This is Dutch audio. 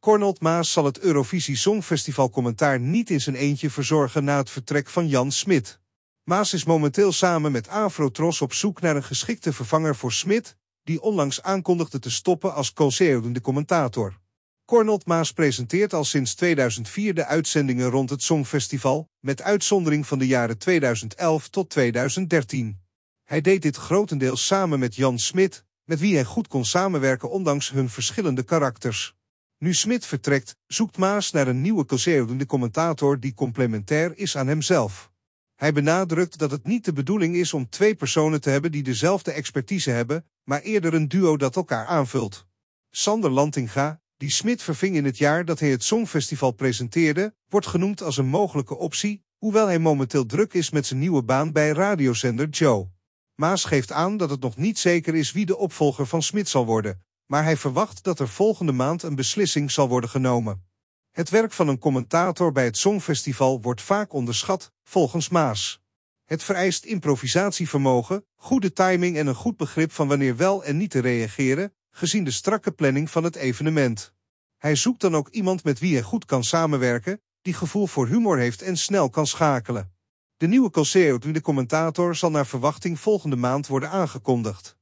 Cornold Maas zal het Eurovisie Songfestival commentaar niet in zijn eentje verzorgen na het vertrek van Jan Smit. Maas is momenteel samen met Afrotros op zoek naar een geschikte vervanger voor Smit, die onlangs aankondigde te stoppen als concertende commentator. Cornold Maas presenteert al sinds 2004 de uitzendingen rond het Songfestival, met uitzondering van de jaren 2011 tot 2013. Hij deed dit grotendeels samen met Jan Smit, met wie hij goed kon samenwerken ondanks hun verschillende karakters. Nu Smit vertrekt, zoekt Maas naar een nieuwe concertende commentator die complementair is aan hemzelf. Hij benadrukt dat het niet de bedoeling is om twee personen te hebben die dezelfde expertise hebben, maar eerder een duo dat elkaar aanvult. Sander Lantinga, die Smit verving in het jaar dat hij het Songfestival presenteerde, wordt genoemd als een mogelijke optie, hoewel hij momenteel druk is met zijn nieuwe baan bij radiozender Joe. Maas geeft aan dat het nog niet zeker is wie de opvolger van Smit zal worden, maar hij verwacht dat er volgende maand een beslissing zal worden genomen. Het werk van een commentator bij het Songfestival wordt vaak onderschat, volgens Maas. Het vereist improvisatievermogen, goede timing en een goed begrip van wanneer wel en niet te reageren, gezien de strakke planning van het evenement. Hij zoekt dan ook iemand met wie hij goed kan samenwerken, die gevoel voor humor heeft en snel kan schakelen. De nieuwe Colseo de commentator zal naar verwachting volgende maand worden aangekondigd.